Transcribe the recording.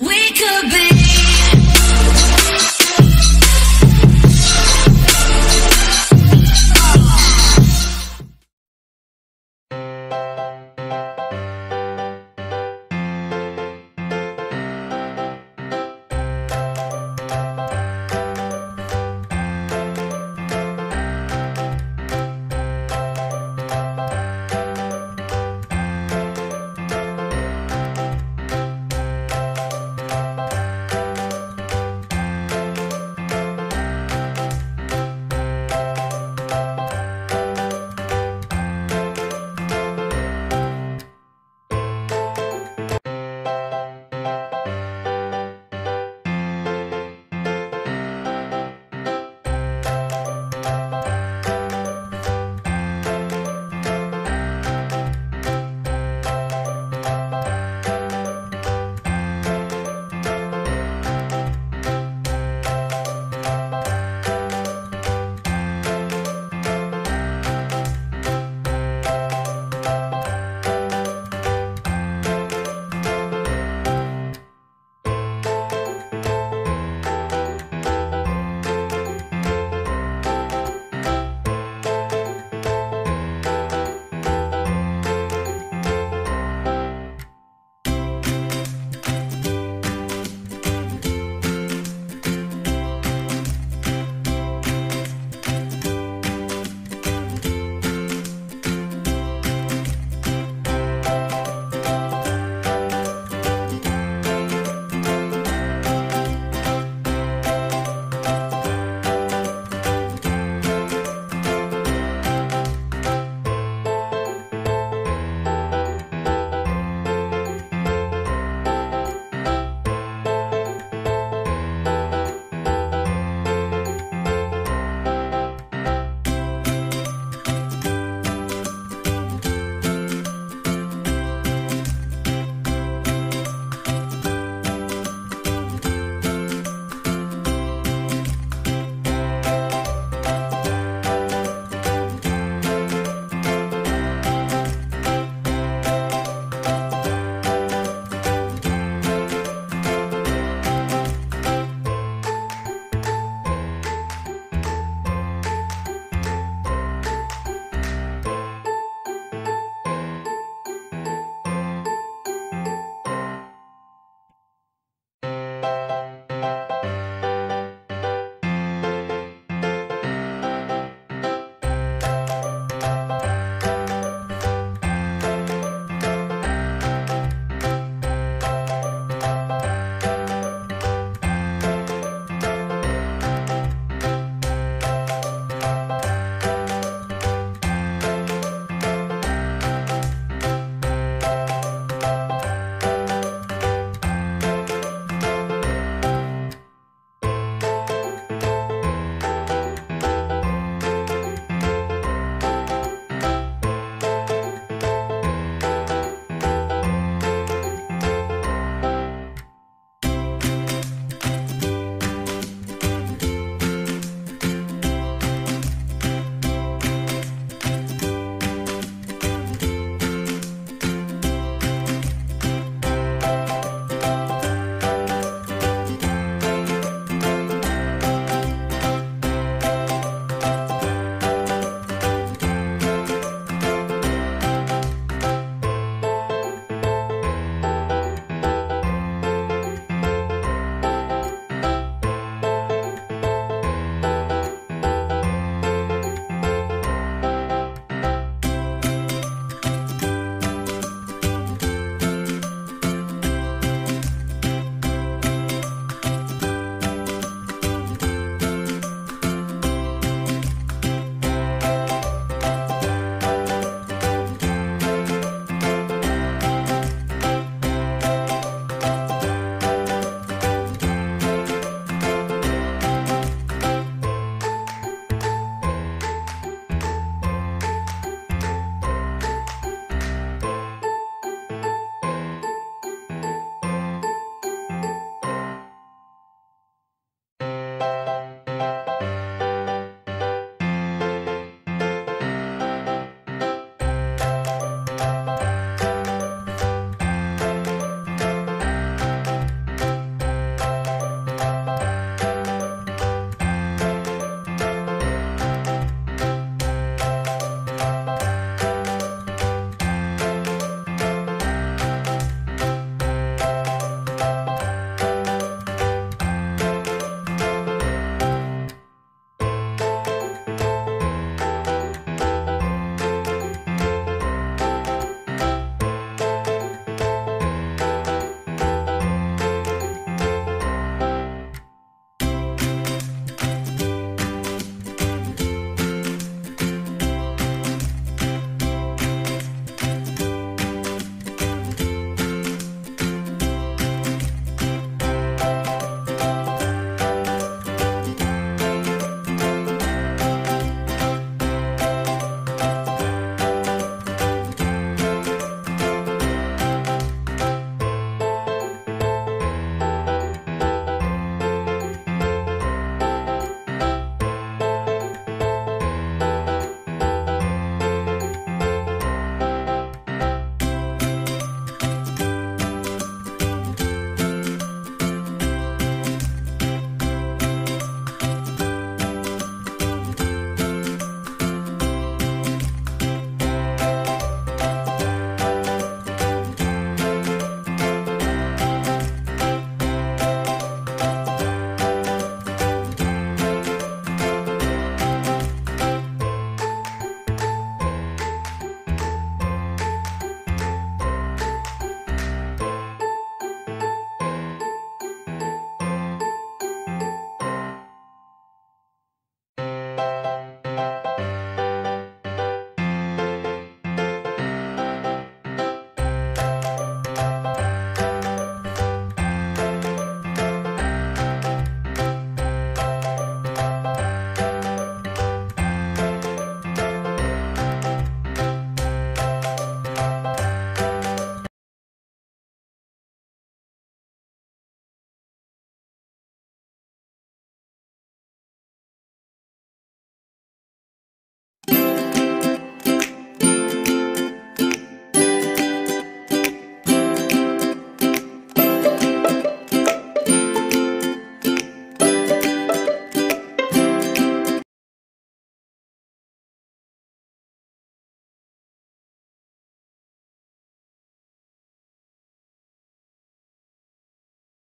We could be